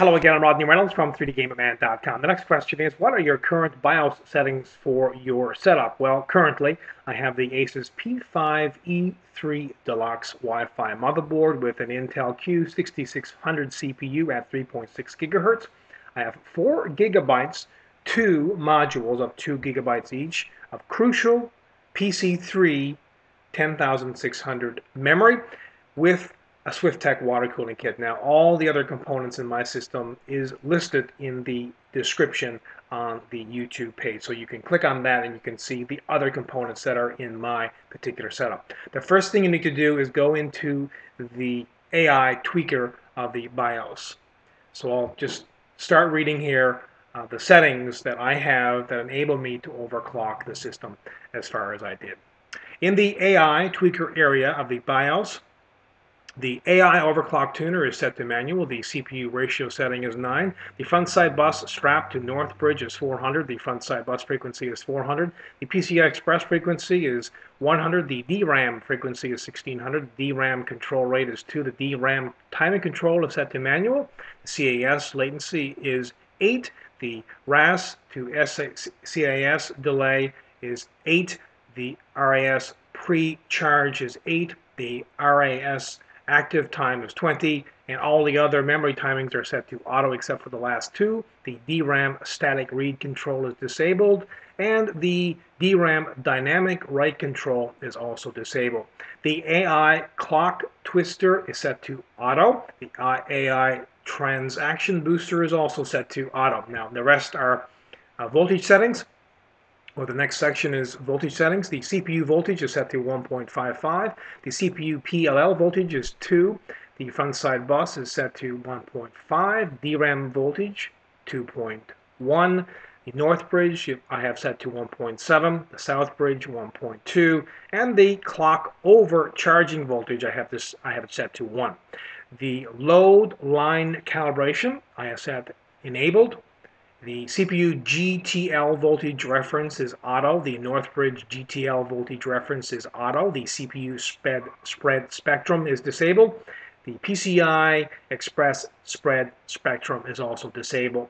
Hello again, I'm Rodney Reynolds from 3dgameman.com. The next question is, what are your current BIOS settings for your setup? Well, currently, I have the Asus P5E3 Deluxe Wi-Fi motherboard with an Intel Q6600 CPU at 3.6 gigahertz. I have 4 gigabytes, two modules of 2 gigabytes each of Crucial PC3 10600 memory with a Swiftech water cooling kit. Now, all the other components in my system is listed in the description on the YouTube page. So you can click on that and you can see the other components that are in my particular setup. The first thing you need to do is go into the AI tweaker of the BIOS. So I'll just start reading here uh, the settings that I have that enable me to overclock the system as far as I did. In the AI tweaker area of the BIOS, the AI overclock tuner is set to manual. The CPU ratio setting is 9. The front side bus strapped to North Bridge is 400. The front side bus frequency is 400. The PCI Express frequency is 100. The DRAM frequency is 1600. The DRAM control rate is 2. The DRAM timing control is set to manual. The CAS latency is 8. The RAS to CAS delay is 8. The RAS pre-charge is 8. The RAS active time is 20, and all the other memory timings are set to auto except for the last two. The DRAM static read control is disabled, and the DRAM dynamic write control is also disabled. The AI clock twister is set to auto. The AI transaction booster is also set to auto. Now, the rest are uh, voltage settings. Well, the next section is voltage settings. The CPU voltage is set to 1.55. The CPU PLL voltage is 2. The front side bus is set to 1.5. DRAM voltage 2.1. The north bridge I have set to 1.7. The south bridge 1.2. And the clock over charging voltage I have this I have it set to 1. The load line calibration I have set enabled the CPU GTL voltage reference is auto. The Northbridge GTL voltage reference is auto. The CPU spread, spread spectrum is disabled. The PCI Express spread spectrum is also disabled.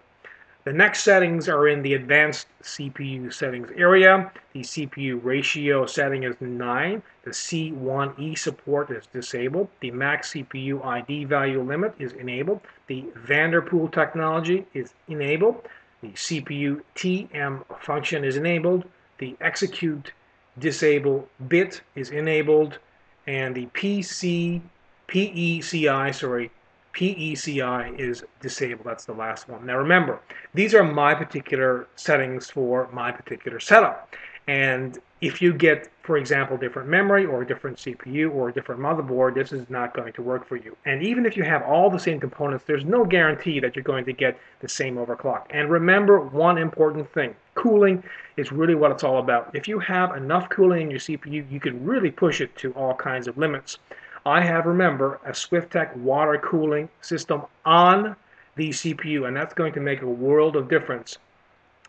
The next settings are in the advanced CPU settings area. The CPU ratio setting is 9. The C1E support is disabled. The max CPU ID value limit is enabled. The Vanderpool technology is enabled. The CPU TM function is enabled. The execute disable bit is enabled. And the PC PECI, sorry, PECI is disabled. That's the last one. Now remember, these are my particular settings for my particular setup. And if you get, for example, different memory or a different CPU or a different motherboard, this is not going to work for you. And even if you have all the same components, there's no guarantee that you're going to get the same overclock. And remember one important thing. Cooling is really what it's all about. If you have enough cooling in your CPU, you can really push it to all kinds of limits. I have, remember, a Swiftech water cooling system on the CPU, and that's going to make a world of difference,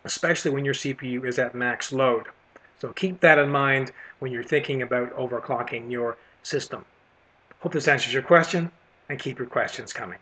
especially when your CPU is at max load. So keep that in mind when you're thinking about overclocking your system. Hope this answers your question, and keep your questions coming.